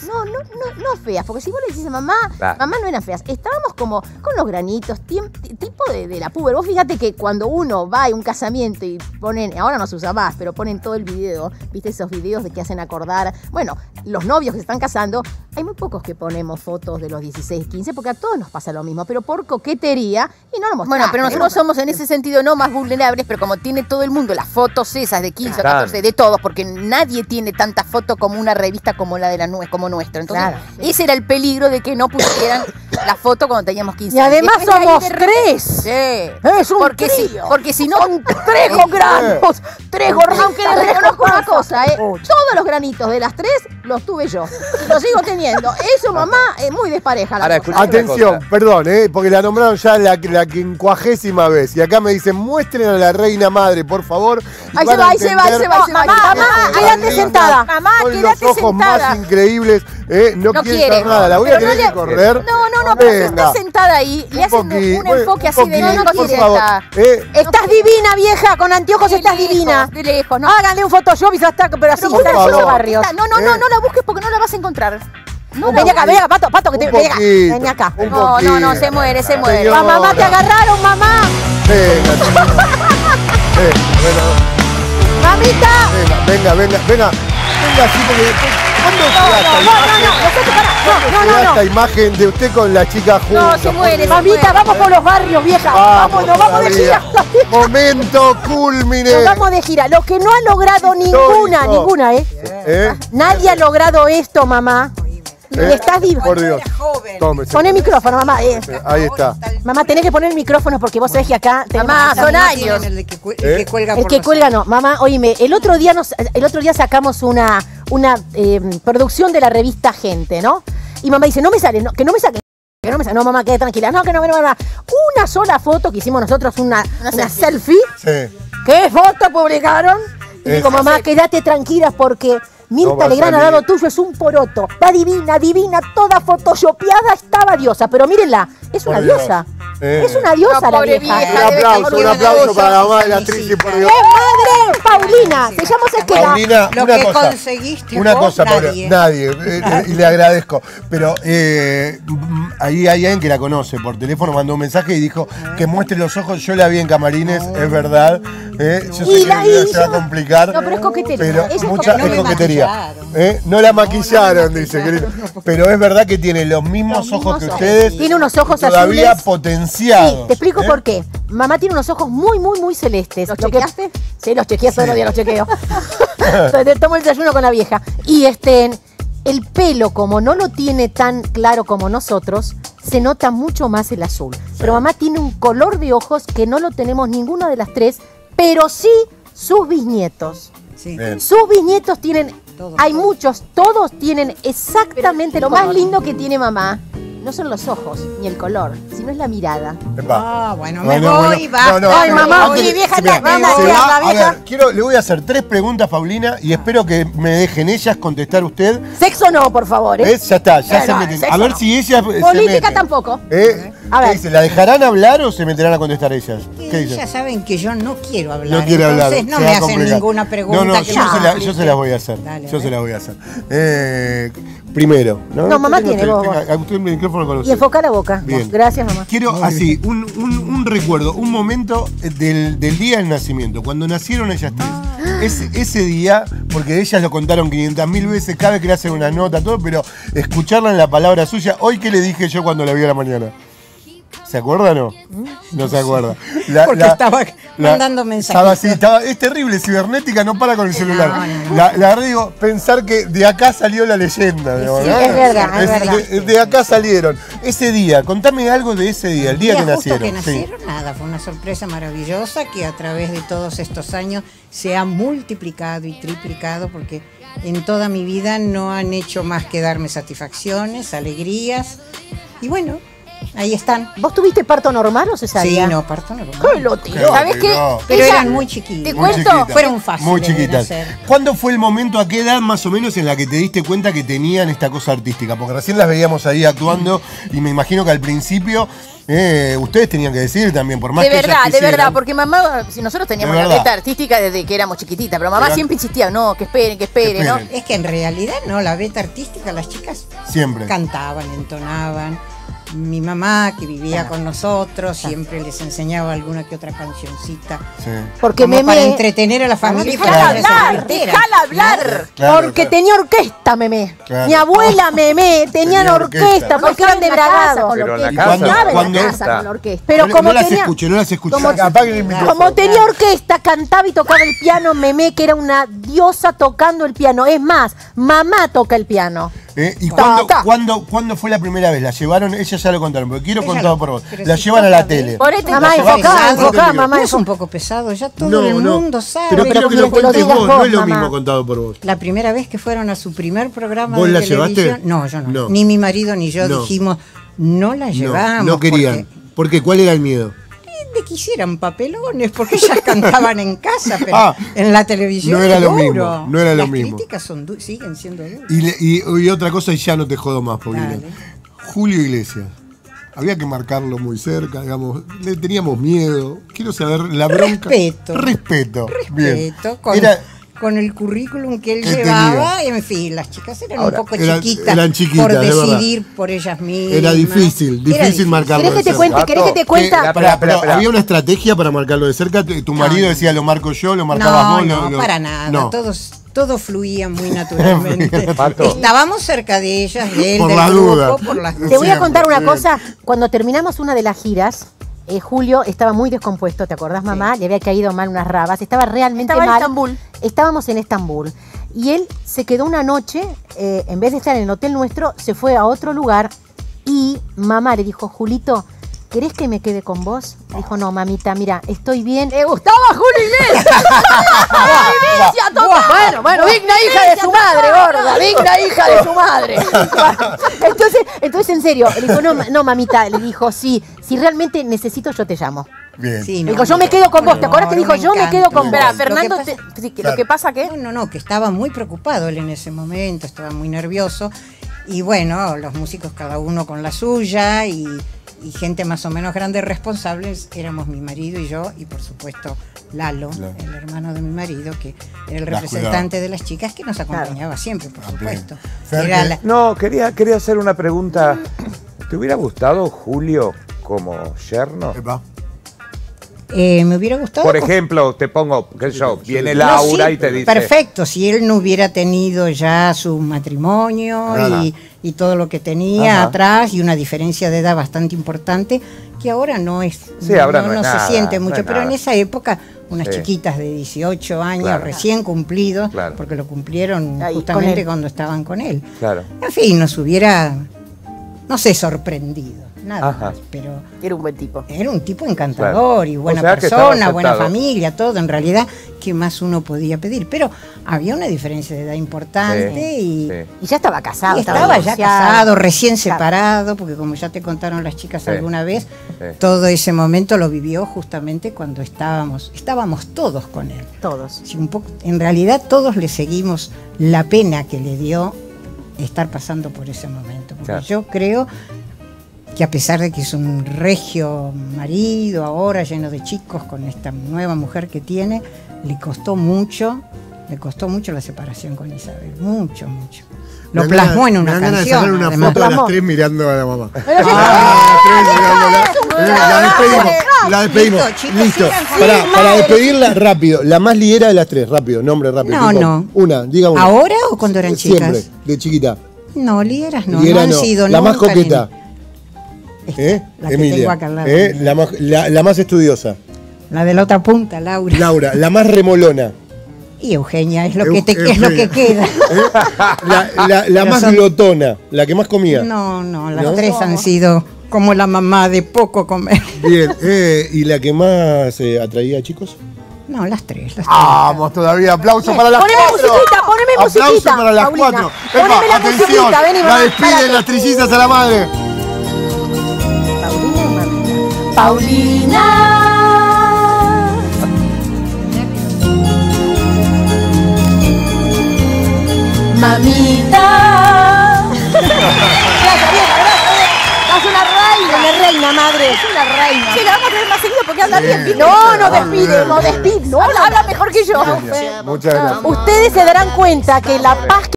feas. No, no, no, no feas, porque si vos le decís a mamá, Ah. mamá no eran feas. Estábamos como con los granitos, tipo de, de la puber. Vos fíjate que cuando uno va a un casamiento y ponen, ahora no se usa más, pero ponen todo el video, viste esos videos de que hacen acordar, bueno, los novios que se están casando, hay muy pocos que ponemos fotos de los 16, 15, porque a todos nos pasa lo mismo, pero por coquetería y no lo mostramos. Bueno, pero nosotros somos en ese sentido no más vulnerables, pero como tiene todo el mundo las fotos esas de 15 o Claro. 14 de todos, porque nadie tiene tanta foto como una revista como la de la nue como nuestra. Entonces, Claro, sí. ese era el peligro de que no pusieran la foto cuando teníamos 15 Y años. además después somos de tres. Sí. Es un porque si, trío. porque si no, Tres con granos, tres gordos. Aunque les reconozco una cosa, ¿eh? Todos los granitos de las tres los tuve yo. Y los sigo teniendo. Eso, mamá, es muy despareja la Ahora, cosa. Atención, cosa. perdón, eh, porque la nombraron ya la, la quincuagésima vez. Y acá me dicen, muestren a la reina madre, por favor. Ahí se va, ahí se va, ahí se va, ahí se va. Mamá, Mamá, mamá, esta quédate sentada. Mamá, con quédate los ojos sentada. más increíbles. Eh, no, No quiere quiere. hacer nada. La voy a tener no que le- correr. No, no, no, pero si Venga. está sentada ahí, le hacen un, poqui- un enfoque un así de no, por quiere favor. estar. Eh, Estás divina, vieja. Con anteojos De estás lejos, divina. De lejos, ¿no? Háganle un Photoshop y ya está, pero así está en barrios. No, no, Eh. no, no la busques porque no la vas a encontrar. No la Ven acá, busques. ven acá, pato, pato, que te acá. poquito, Ven acá. un No, no, no, se muere, se muere. Señor. Va, mamá, te agarraron, mamá. Venga, señor. Eh, Mamita. venga, venga, venga, venga. Venga, así porque después. ¿Cuándo no, esta no, no, imagen? no. No, no, esta no. imagen de usted con la chica juntos. No, se muere, se Mamita, vamos por los barrios, vieja. Vamos, nos vamos de gira. Momento culmine. Nos vamos de gira. Lo que no ha logrado ninguna, Histórico. ninguna, ¿eh? ¿Eh? Nadie ha logrado esto, mamá. ¿Eh? Estás diva. Por Dios. Tómese. Pon el micrófono, mamá. eh. Ahí está. Mamá, tenés que poner el micrófono porque vos sabés que acá Mamá, son años. Tienen El, que, cu- ¿Eh? el que cuelga El por que cuelga no. Mamá, oíme, el otro día nos, el otro día sacamos una, una eh, producción de la revista Gente, ¿no? Y mamá dice, no me sale, no, que no me saquen. Que no me sale. No, mamá, quede tranquila. No, que no, no, no, no. Una sola foto que hicimos nosotros, una, una, selfie. Sí. ¿Qué foto publicaron? Y digo, Esa. mamá, quédate tranquila porque Mirta Legrand al lado tuyo es un poroto. La divina, divina, toda photoshopeada estaba diosa. Pero mírenla, es una Por Dios. Diosa. Eh. Es una diosa No, la pobre vieja. vieja. Un aplauso, un aplauso para la mamá de la actriz y por ¡Es Dios. madre! Paulina, se llama Sequera. Paulina, Lo una que cosa. conseguiste Una vos, cosa, Paulina, nadie. nadie. eh, eh, y le agradezco. Pero ahí hay alguien que la conoce por teléfono, mandó un mensaje y dijo que muestre los ojos. Yo la vi en camarines, es verdad. eh, yo sé Y que la se va a complicar. No, pero es coquetería. Pero Ella es mucha coquetería. es No coquetería. maquillaron. No la maquillaron, dice. querido. Pero es verdad que tiene los mismos ojos que ojos. ustedes. Tiene unos ojos y Todavía azules. Sí, te explico ¿eh? por qué. Mamá tiene unos ojos muy, muy, muy celestes. ¿Los Lo que- chequeaste? Sí, los chequeé, todos los días los chequeo. Entonces, Tomo el desayuno con la vieja. Y este, el pelo, como no lo tiene tan claro como nosotros, se nota mucho más el azul. Pero mamá tiene un color de ojos que no lo tenemos ninguna de las tres, pero sí sus bisnietos. Sí. Sus bisnietos tienen, Todos, hay todos. muchos, todos tienen exactamente Lo más lindo que tiene mamá no son los ojos ni el color, sino es la mirada. Epa. Ah, bueno, me Bueno, voy, bueno. va. No, no, Ay, mamá, oye, vieja, se anda, va. la A vieja. ver, quiero, le voy a hacer tres preguntas, Paulina, y espero que me dejen ellas contestar usted. Sexo no, por favor, ¿eh? ¿Ves? Ya está, ya No, se no, meten. A ver no. si ellas. se Política tampoco. ¿Eh? A ¿Qué ver. dice? ¿La dejarán hablar o se meterán a contestar ellas? ¿Qué dicen? Ya saben que yo no quiero hablar. No quiere hablar. entonces no me va hacen complicar. ninguna pregunta. No, no, que yo, se la, yo complique. se las voy a hacer. Dale, a yo se las voy a hacer. Eh, primero. No, No, mamá tiene, vos, tenga- a usted el micrófono con Y enfoca la boca. Bien. Gracias, mamá. Quiero así, un, un- un recuerdo, un momento del, del día del nacimiento, cuando nacieron ellas tres. Ese, ese día, porque ellas lo contaron 500 mil veces, cada vez que le hacen una nota, todo, pero escucharla en la palabra suya, hoy que le dije yo cuando la vi a la mañana. ¿Se acuerda o no? No se acuerda. La- Porque la- estaba la- mandando mensajes. Estaba así, estaba, es terrible, cibernética no para con el celular. No, no. La, la digo, pensar que de acá salió la leyenda. digamos, Sí, ¿no? es verdad, es verdad. De, de acá salieron. Ese día, contame algo de ese día, el día, que justo nacieron. que sí. nacieron, nada, fue una sorpresa maravillosa que a través de todos estos años se ha multiplicado y triplicado porque en toda mi vida no han hecho más que darme satisfacciones, alegrías y bueno, ahí están. ¿Vos tuviste parto normal o Sí, cesárea? no, parto normal. ¿Qué lo tiró? ¿Sabes qué? no. Pero eran muy chiquitos. Te cuento, chiquitas. fueron fáciles Muy de chiquitas. nacer. ¿Cuándo fue el momento, a qué edad más o menos en la que te diste cuenta que tenían esta cosa artística? Porque recién las veíamos ahí actuando y me imagino que al principio Eh, ustedes tenían que decir también, por más De que ellas verdad, de verdad, porque mamá, si nosotros teníamos la beta artística desde que éramos chiquititas, pero mamá siempre insistía, no, que esperen, que esperen, Que ¿no? esperen. Es que en realidad no, la beta artística, las chicas Siempre. cantaban, entonaban. Mi mamá, que vivía con nosotros, siempre les enseñaba alguna que otra cancioncita. Sí. Porque como para entretener a la familia Dejala hablar, dejala hablar. Claro, porque claro. tenía orquesta, Memé. Claro. Mi abuela Memé tenían Tenía orquesta, orquesta. porque eran de Bragado. con la orquesta. Cuando- casa con la orquesta. Pero no, como no las tenía, escuché, no las escuché. como- como tenía orquesta, cantaba y tocaba el piano Memé, que era una diosa tocando el piano. Es más, mamá toca el piano. Eh, ¿Y cuándo, cuándo, cuándo fue la primera vez? ¿La llevaron? Ellas ya lo contaron, pero quiero Ella contado lo- por vos. La si llevan a la tele. Ponete- Mamá, La llevan- enfocá, enfocá, mamá. Es un poco pesado, ya todo No, el no. mundo sabe. Pero quiero que lo cuentes vos, no es lo mamá. mismo contado por vos. La primera vez que fueron a su primer programa ¿Vos de la televisión, llevaste? no, yo no. No. Ni mi marido ni yo No. dijimos, no la llevamos. No, no querían. porque ¿Por qué? ¿Cuál era el miedo? De que hicieran papelones, porque ellas cantaban en casa, pero Ah, en la televisión. no era lo duro. mismo, no era lo Las mismo. críticas son siguen siendo duras. Y, le- y- y otra cosa, y ya no te jodo más, Paulina. Julio Iglesias. Había que marcarlo muy cerca, digamos. Le teníamos miedo. Quiero saber la bronca. Respeto. Respeto. Bien. Respeto, con, Era- con el currículum que él llevaba, en fin, las chicas eran Ahora, un poco eran- chiquitas, eran chiquitas, por de decidir por ellas mismas. Era difícil, Era difícil marcarlo. ¿Querés que te cerca. cuente? ¿Querés que te cuenta? Pero había una estrategia para marcarlo de cerca. Tu tu marido decía lo marco yo, lo marcabas No, vos. no, para nada. No. Todos, todo fluía muy naturalmente. Estábamos cerca de ellas, de él, Por del la grupo, duda. por las Te voy a contar una cosa. Cuando terminamos una de las giras, eh, Julio estaba muy descompuesto, ¿te acordás, mamá? Le había caído mal unas rabas. Estaba realmente Estaba en mal. Estambul. Estábamos en Estambul. Y él se quedó una noche, eh, en vez de estar en el hotel nuestro, se fue a otro lugar y mamá le dijo, Julito, ¿querés que me quede con vos? Dijo, no, mamita, mira, estoy bien. ¡Le gustaba Julio total! Bueno, bueno, digna hija de su madre, gorda, digna hija de su madre. Entonces, entonces en serio, le dijo, no, no, mamita, le dijo, sí, si realmente necesito, yo te llamo. Bien. Sí, Le dijo, yo me quedo con vos, ¿te acordás que dijo, yo me quedo con Espera, vos? Fernando, Lo que te- Claro. lo que pasa que No, no, no, que estaba muy preocupado él en ese momento, estaba muy nervioso. Y bueno, los músicos cada uno con la suya y, y gente más o menos grande responsables éramos mi marido y yo y por supuesto Lalo, Claro. el hermano de mi marido, que era el representante de las chicas que nos acompañaba siempre, por supuesto. No, quería, quería hacer una pregunta. ¿Te hubiera gustado Julio como yerno? Epa. Eh, me hubiera gustado. Por ejemplo, te pongo, qué sé yo, viene No, Laura sí, y te dice. Perfecto, si él no hubiera tenido ya su matrimonio y, y todo lo que tenía Ajá. atrás y una diferencia de edad bastante importante, que ahora no es, Sí, ahora no es se nada, siente no mucho, pero en esa época unas Sí. chiquitas de 18 años Claro. recién cumplidos, Claro. porque lo cumplieron Ahí, justamente cuando estaban con él. Claro. En fin, nos hubiera, no sé, sorprendido, nada Ajá. más, pero... era un buen tipo. Era un tipo encantador y buena O sea, que estaba persona, buena familia, todo. En realidad, ¿qué más uno podía pedir? Pero había una diferencia de edad importante Sí, y, sí. Y ya estaba casado. y estaba ya casado, recién Claro. separado, porque como ya te contaron las chicas Sí, alguna vez, sí. todo ese momento lo vivió justamente cuando estábamos, estábamos todos con él. Todos. Sí, un poco, en realidad todos le seguimos la pena que le dio estar pasando por ese momento. Porque Claro. yo creo que a pesar de que es un regio marido ahora lleno de chicos con esta nueva mujer que tiene, le costó mucho, le costó mucho la separación con Isabel, mucho, mucho. Me Lo ganas- plasmó en me una de canción. sacar una además. foto de las tres mirando a la mamá. Ah. Eh, La despedimos, la despedimos. Listo, chicos, Listo. Para, despedirla, rápido. La más liera de las tres, rápido, nombre rápido. No, tipo, no. Una, diga una. ¿Ahora o cuando eran Siempre, chicas? de chiquita. No, lieras no, Liera no han no. sido La más nunca coqueta. ¿Eh? La que Emilia. tengo acá al lado. ¿Eh? La, más, la, la más estudiosa. La de la otra punta, Laura. Laura. La más remolona. Y Eugenia, es lo, que, te, es lo que queda. ¿Eh? La, la- la Pero más son- glotona. La que más comía. No, no, las ¿No? tres han sido como la mamá de poco comer. Bien. eh, ¿Y la que más eh, atraía a chicos? No, las tres, las tres. Vamos todavía, aplauso para las Poneme cuatro. musiquita, poneme Aplauso musiquita, para las Paulina. cuatro. Poneme Epa, la atención, musiquita, vení, la despiden las trillizas a la madre. Paulina mamita. Gracias, vieja, gracias, vieja. Sos una reina. Una reina, madre. Es una reina. Sí, la vamos a tener más seguido porque habla Sí. bien. No, no despide, no despide. No, Habla, mejor que yo. Muchas gracias. Ustedes se darán cuenta que la paz